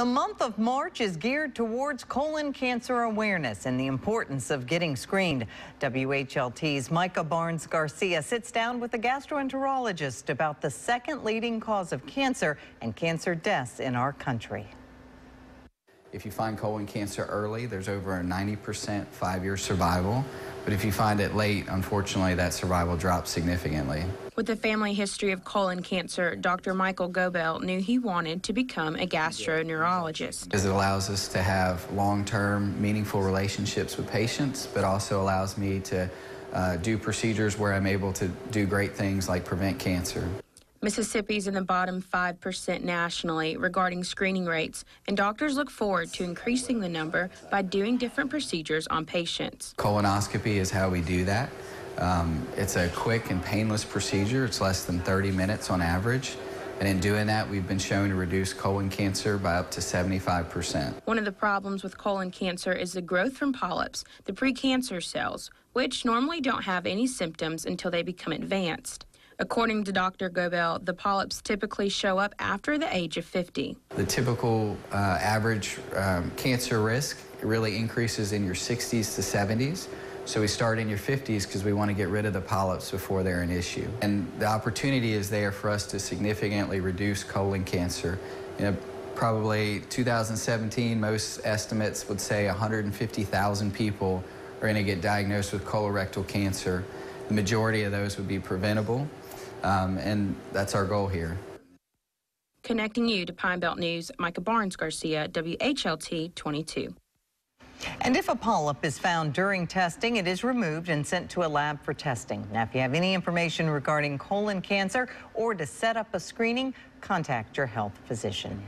The month of March is geared towards colon cancer awareness and the importance of getting screened. WHLT's Micah Barnes Garcia sits down with a gastroenterologist about the second leading cause of cancer and cancer deaths in our country. If you find colon cancer early, there's over a 90% five-year survival. But if you find it late, unfortunately, that survival drops significantly. With a family history of colon cancer, Dr. Michael Gobel knew he wanted to become a gastroenterologist. Because it allows us to have long-term, meaningful relationships with patients, but also allows me to uh, do procedures where I'm able to do great things like prevent cancer. Mississippi's in the bottom 5% nationally regarding screening rates, and doctors look forward to increasing the number by doing different procedures on patients. Colonoscopy is how we do that. Um, it's a quick and painless procedure. It's less than 30 minutes on average. And in doing that, we've been shown to reduce colon cancer by up to 75%. One of the problems with colon cancer is the growth from polyps, the precancer cells, which normally don't have any symptoms until they become advanced. According to Dr. Gobel, the polyps typically show up after the age of 50. The typical uh, average um, cancer risk really increases in your 60s to 70s. So we start in your 50s because we want to get rid of the polyps before they're an issue. And the opportunity is there for us to significantly reduce colon cancer. You know, probably 2017, most estimates would say 150,000 people are going to get diagnosed with colorectal cancer. The majority of those would be preventable. Um, and that's our goal here. Connecting you to Pine Belt News, Micah Barnes Garcia, WHLT 22. And if a polyp is found during testing, it is removed and sent to a lab for testing. Now, if you have any information regarding colon cancer or to set up a screening, contact your health physician.